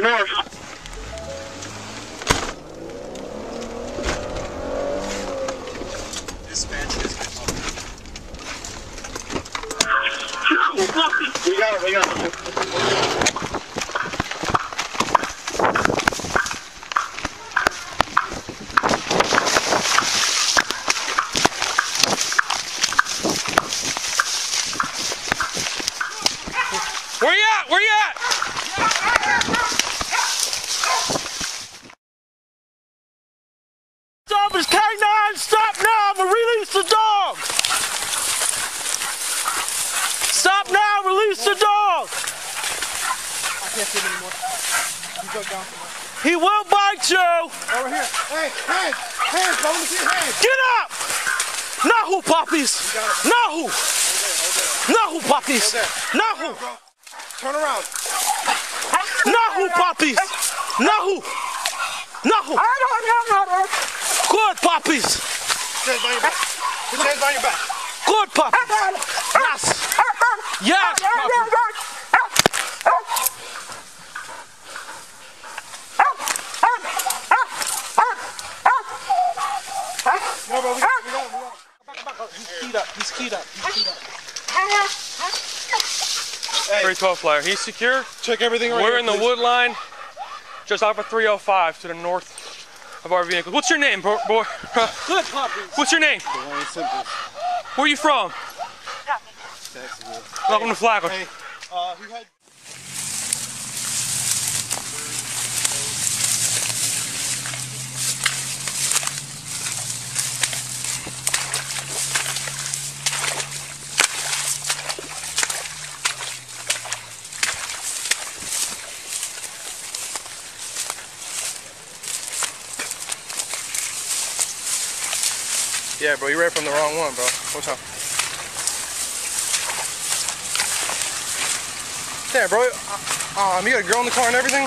north. Dispatch has been We got it, we got it. Where you at? Where you at? Stop his K9! Stop now! I'm release the dog! Stop now! Release the dog! I can't see him anymore. You go down. He will bite you! Over here. Hey, hands! Hands! I want to see your hands! Get up! Nahu puppies! Nahu! Nahu puppies! Nahu! Turn around. Nahu puppies! Nahu! Nahu! Good puppies! Hands on your back. Put your hands on your back. Good puppies! Yes! Yes, puppies! No, bro, we we we He's keyed up. He's keyed up. He's keyed up. Hey, 312 flyer. He's secure. check everything right We're here, in the please. wood line, just off of 305 to the north of our vehicle. What's your name, boy? boy? Good! What's your name? Where are you from? Welcome to Flagler. Hey, uh, Yeah, bro, you read from the wrong one, bro. What's up? Yeah, bro. uh, Um, you got a girl in the car and everything?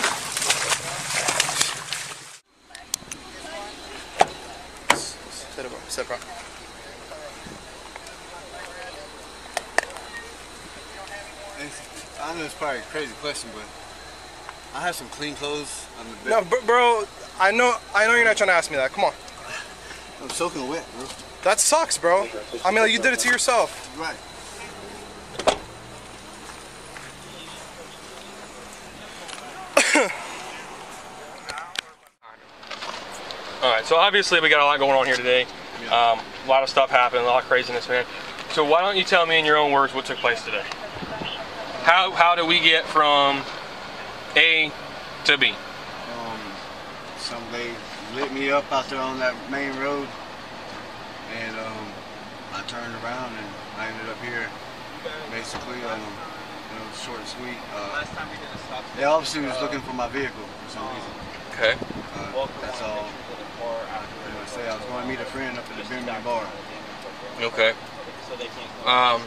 Sit up, bro. Sit, bro. I know it's probably a crazy question, but I have some clean clothes on the bed. No, bro. I know. I know you're not trying to ask me that. Come on. I'm soaking wet, bro. That sucks, bro. I mean, like, you did it to yourself. Right. All right. So obviously we got a lot going on here today. Um, a lot of stuff happened. A lot of craziness, man. So why don't you tell me in your own words what took place today? How how did we get from A to B? Somebody lit me up out there on that main road, and um, I turned around and I ended up here. Basically, um, you know, short and sweet. Uh, they obviously was looking for my vehicle for some reason. Okay. Uh, that's all. You know, say I was going to meet a friend up at the Birmingham bar. Okay. so they can't. Um.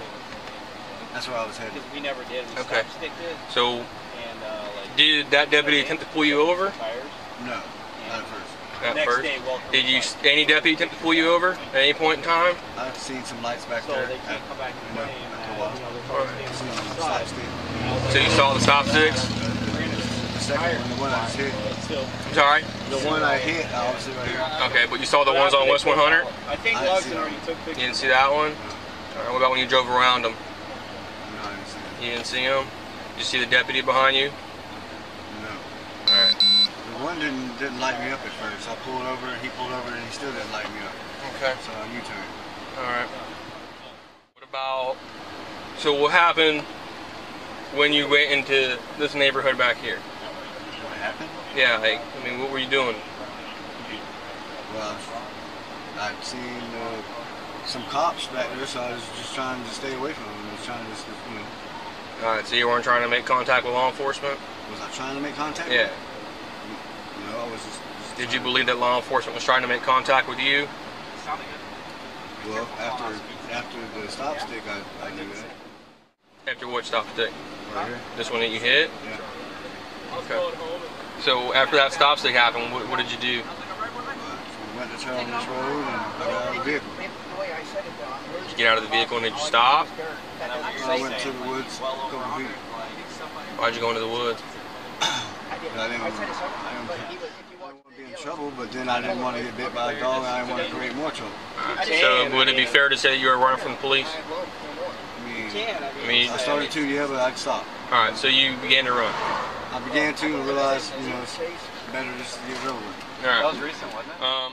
That's where I was headed. We never did. We Okay. stop sticked it So and uh, like did that deputy attempt to pull you over. No, not at first. Next first? day. Did you any deputy attempt to pull you over at any point in time? I've seen some lights back So there. they can't at- come back you and know, claim after a that, while. you know, car's being Seen on some the stop side. So you saw the stop sticks? The second one, the one I just hit. Still, I'm sorry. The one I hit, obviously right here. Okay, but you saw the ones on West 100? I think I didn't see Logsdon that. already took pictures. You pictures. didn't see that one? All right, what about when you drove around them? No, I didn't see that. You didn't see them? Did you see the deputy behind you? No. All right. The one didn't didn't light me up at first. I pulled over, he pulled over, and he still didn't light me up. Okay. So I U-turned. All right. What about? So what happened when you went into this neighborhood back here? What happened? Yeah, like I mean, what were you doing? Well, I'd seen uh, some cops back there, so I was just trying to stay away from them. I was trying to just, you know, All right. So you weren't trying to make contact with law enforcement? was I trying to make contact? Yeah. No, I was just. just Did you trying- believe that law enforcement was trying to make contact with you? Well, after after the stop stick, I, I knew that. After what stop stick? Right here. This one that you hit? Yeah. Okay. So after that stop stick happened, what, what did you do? We went to turn on this road and I got out of the vehicle. Did you get out of the vehicle and did you stop? I went to the woods a couple feet. Why'd you go into the woods? 'Cause I didn't, I didn't, want to be in trouble, but then I didn't want to get bit by a dog. and I didn't want to create more trouble. So would it be fair to say that you were running from the police? I mean, I mean, I started to, yeah, but I stopped. all right. So you began to run. I began to realize, you know, it's better just to get it over with. All right. That was recent, wasn't it? Um,